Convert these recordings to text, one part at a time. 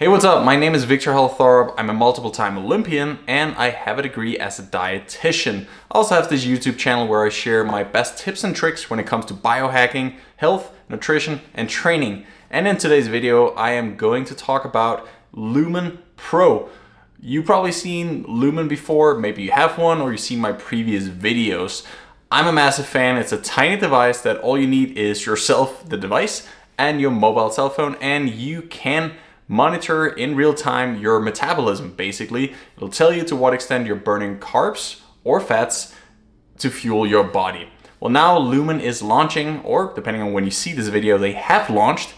Hey, what's up? My name is Viktor Hald Thorup. I'm a multiple time Olympian and I have a degree as a dietitian. I also have this YouTube channel where I share my best tips and tricks when it comes to biohacking, health, nutrition, and training. And in today's video, I am going to talk about Lumen Pro. You've probably seen Lumen before, maybe you have one or you've seen my previous videos. I'm a massive fan. It's a tiny device that all you need is yourself, the device, and your mobile cell phone, and you can monitor in real time your metabolism. Basically, it'll tell you to what extent you're burning carbs or fats to fuel your body. Well, now Lumen is launching, or depending on when you see this video, they have launched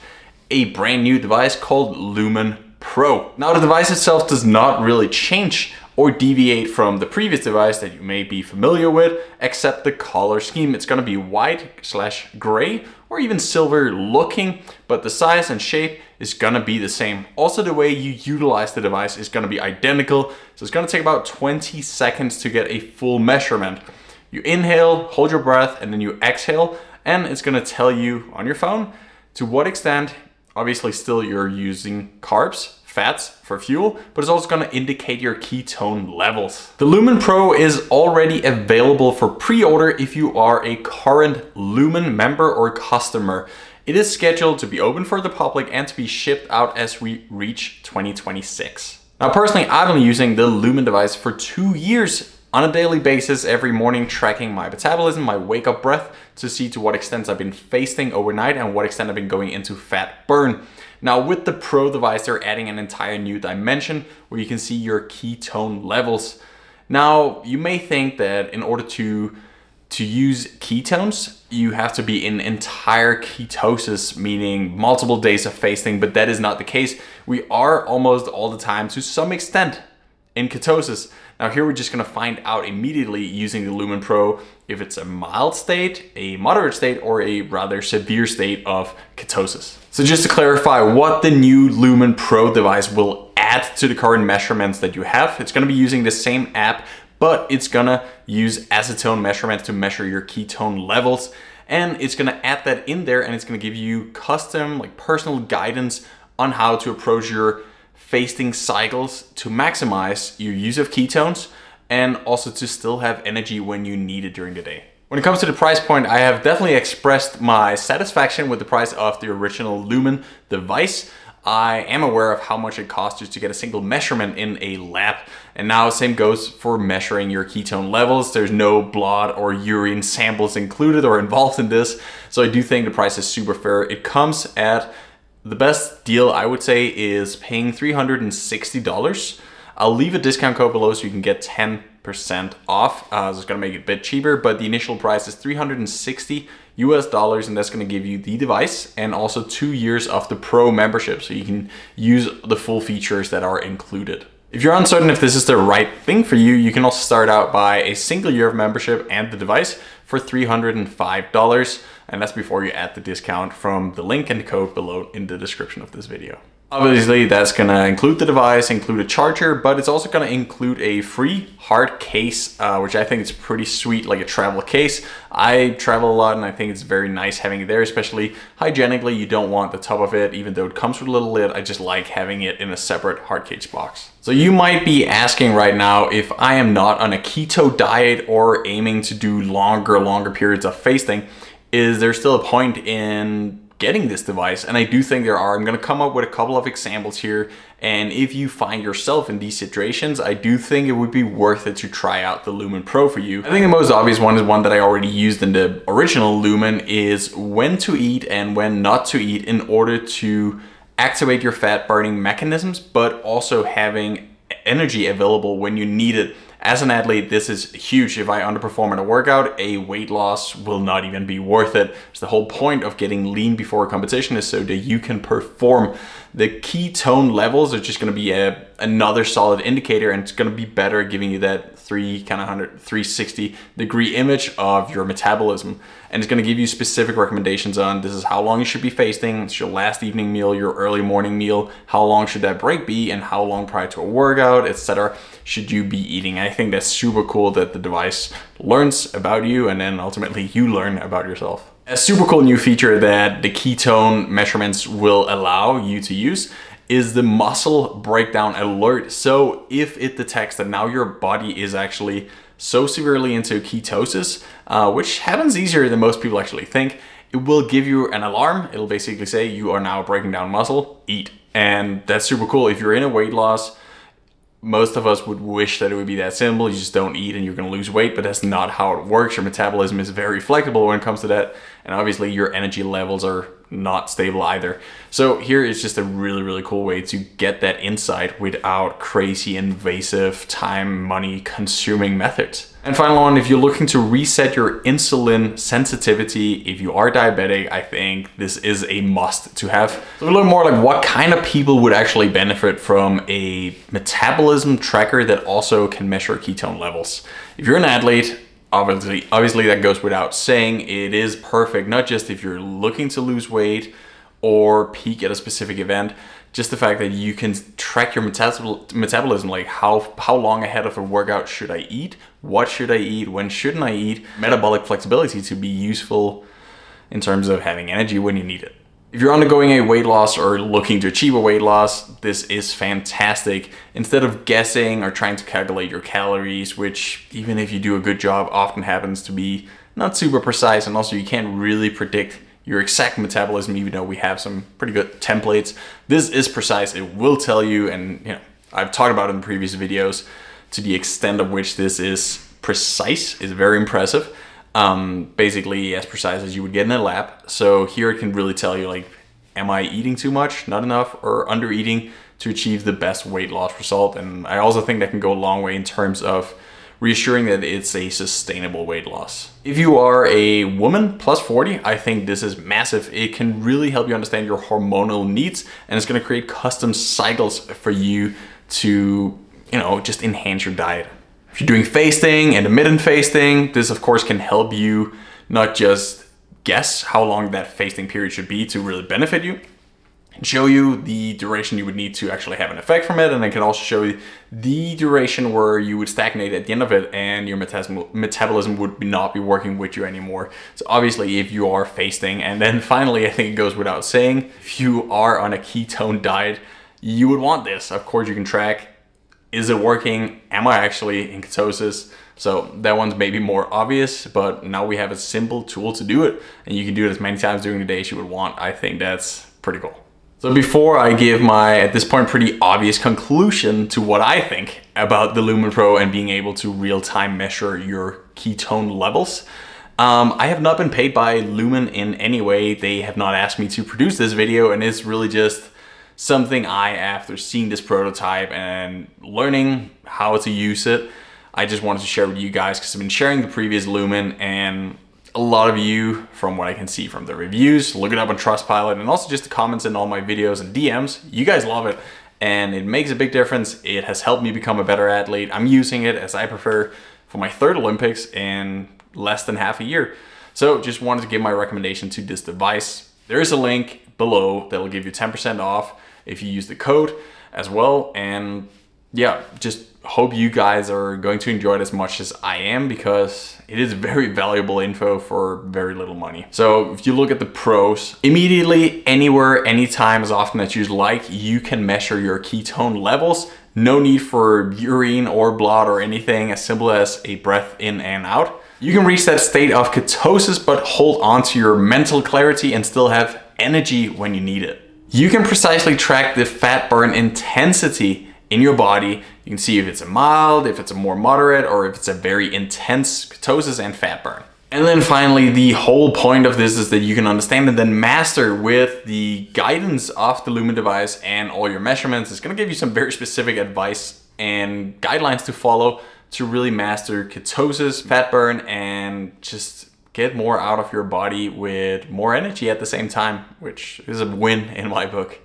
a brand new device called Lumen Pro. Now, the device itself does not really change or deviate from the previous device that you may be familiar with, except the color scheme. It's gonna be white slash gray or even silver looking, but the size and shape is gonna be the same. Also, the way you utilize the device is gonna be identical. So it's gonna take about 20 seconds to get a full measurement. You inhale, hold your breath, and then you exhale, and it's gonna tell you on your phone to what extent, obviously still you're using carbs, fats for fuel, but it's also gonna indicate your ketone levels. The Lumen Pro is already available for pre-order if you are a current Lumen member or customer. It is scheduled to be open for the public and to be shipped out as we reach 2026. Now personally, I've been using the Lumen device for two years on a daily basis every morning tracking my metabolism, my wake up breath to see to what extent I've been fasting overnight and what extent I've been going into fat burn. Now with the Pro device, they're adding an entire new dimension where you can see your ketone levels. Now you may think that in order to to use ketones, you have to be in entire ketosis, meaning multiple days of fasting, but that is not the case. We are almost all the time to some extent in ketosis. Now here we're just gonna find out immediately using the Lumen Pro if it's a mild state, a moderate state, or a rather severe state of ketosis. So just to clarify what the new Lumen Pro device will add to the current measurements that you have, it's gonna be using the same app but it's gonna use acetone measurements to measure your ketone levels. And it's gonna add that in there and it's gonna give you custom, like personal guidance on how to approach your fasting cycles to maximize your use of ketones and also to still have energy when you need it during the day. When it comes to the price point, I have definitely expressed my satisfaction with the price of the original Lumen device. I am aware of how much it costs just to get a single measurement in a lab. And now same goes for measuring your ketone levels. There's no blood or urine samples included or involved in this. So I do think the price is super fair. It comes at the best deal I would say is paying $360. I'll leave a discount code below so you can get 10% off. Uh, so it's gonna make it a bit cheaper, but the initial price is 360 US dollars and that's gonna give you the device and also two years of the pro membership so you can use the full features that are included. If you're uncertain if this is the right thing for you, you can also start out by a single year of membership and the device for $305 and that's before you add the discount from the link and code below in the description of this video. Obviously, that's gonna include the device, include a charger, but it's also gonna include a free hard case, uh, which I think is pretty sweet, like a travel case. I travel a lot and I think it's very nice having it there, especially hygienically. You don't want the top of it, even though it comes with a little lid. I just like having it in a separate hard case box. So you might be asking right now if I am not on a keto diet or aiming to do longer, longer periods of fasting, is there still a point in getting this device and I do think there are. I'm going to come up with a couple of examples here and if you find yourself in these situations, I do think it would be worth it to try out the Lumen Pro for you. I think the most obvious one is one that I already used in the original Lumen is when to eat and when not to eat in order to activate your fat burning mechanisms, but also having energy available when you need it as an athlete, this is huge. If I underperform in a workout, a weight loss will not even be worth it. It's the whole point of getting lean before a competition is so that you can perform. The ketone levels are just gonna be a, another solid indicator and it's gonna be better giving you that three kind of 100, 360 degree image of your metabolism. And it's gonna give you specific recommendations on this is how long you should be fasting, it's your last evening meal, your early morning meal, how long should that break be, and how long prior to a workout, etc. should you be eating. I think that's super cool that the device learns about you and then ultimately you learn about yourself. A super cool new feature that the ketone measurements will allow you to use is the muscle breakdown alert. So if it detects that now your body is actually so severely into ketosis, uh, which happens easier than most people actually think, it will give you an alarm. It'll basically say you are now breaking down muscle, eat. And that's super cool. If you're in a weight loss, most of us would wish that it would be that simple. You just don't eat and you're going to lose weight, but that's not how it works. Your metabolism is very flexible when it comes to that. And obviously your energy levels are not stable either. So here is just a really, really cool way to get that insight without crazy invasive time, money consuming methods. And final one, if you're looking to reset your insulin sensitivity, if you are diabetic, I think this is a must to have. So a little more like what kind of people would actually benefit from a metabolism tracker that also can measure ketone levels. If you're an athlete, obviously, obviously that goes without saying. It is perfect, not just if you're looking to lose weight or peak at a specific event, just the fact that you can track your metabol metabolism, like how, how long ahead of a workout should I eat? What should I eat? When shouldn't I eat? Metabolic flexibility to be useful in terms of having energy when you need it. If you're undergoing a weight loss or looking to achieve a weight loss, this is fantastic. Instead of guessing or trying to calculate your calories, which even if you do a good job, often happens to be not super precise and also you can't really predict your exact metabolism, even though we have some pretty good templates. This is precise, it will tell you, and you know, I've talked about in previous videos, to the extent of which this is precise is very impressive um, basically as precise as you would get in a lab. So here it can really tell you like, am I eating too much, not enough, or under eating to achieve the best weight loss result? And I also think that can go a long way in terms of reassuring that it's a sustainable weight loss. If you are a woman plus 40, I think this is massive. It can really help you understand your hormonal needs and it's gonna create custom cycles for you to, you know, just enhance your diet. If you're doing fasting, intermittent fasting, this of course can help you not just guess how long that fasting period should be to really benefit you, and show you the duration you would need to actually have an effect from it and it can also show you the duration where you would stagnate at the end of it and your metabolism would not be working with you anymore. So obviously if you are fasting and then finally i think it goes without saying if you are on a ketone diet you would want this. Of course you can track is it working? Am I actually in ketosis? So that one's maybe more obvious, but now we have a simple tool to do it and you can do it as many times during the day as you would want. I think that's pretty cool. So before I give my, at this point, pretty obvious conclusion to what I think about the Lumen Pro and being able to real-time measure your ketone levels, um, I have not been paid by Lumen in any way. They have not asked me to produce this video and it's really just something I, after seeing this prototype and learning how to use it, I just wanted to share with you guys because I've been sharing the previous Lumen and a lot of you, from what I can see from the reviews, look it up on Trustpilot and also just the comments in all my videos and DMs, you guys love it and it makes a big difference. It has helped me become a better athlete. I'm using it as I prefer for my third Olympics in less than half a year. So just wanted to give my recommendation to this device. There is a link below that will give you 10% off if you use the code as well. And yeah, just hope you guys are going to enjoy it as much as I am because it is very valuable info for very little money. So if you look at the pros, immediately, anywhere, anytime, as often as you'd like, you can measure your ketone levels. No need for urine or blood or anything as simple as a breath in and out. You can reach that state of ketosis, but hold on to your mental clarity and still have energy when you need it. You can precisely track the fat burn intensity in your body. You can see if it's a mild, if it's a more moderate, or if it's a very intense ketosis and fat burn. And then finally, the whole point of this is that you can understand and then master with the guidance of the Lumen device and all your measurements. It's gonna give you some very specific advice and guidelines to follow to really master ketosis, fat burn, and just get more out of your body with more energy at the same time, which is a win in my book.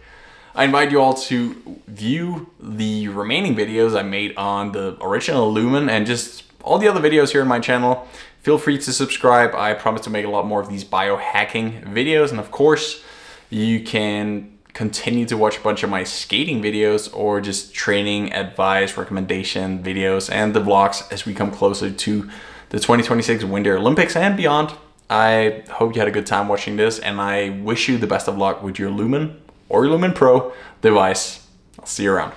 I invite you all to view the remaining videos I made on the original Lumen and just all the other videos here on my channel. Feel free to subscribe. I promise to make a lot more of these biohacking videos. And of course, you can continue to watch a bunch of my skating videos or just training advice, recommendation videos, and the vlogs as we come closer to the 2026 Winter Olympics and beyond. I hope you had a good time watching this and I wish you the best of luck with your Lumen. or Lumen Pro device. I'll see you around.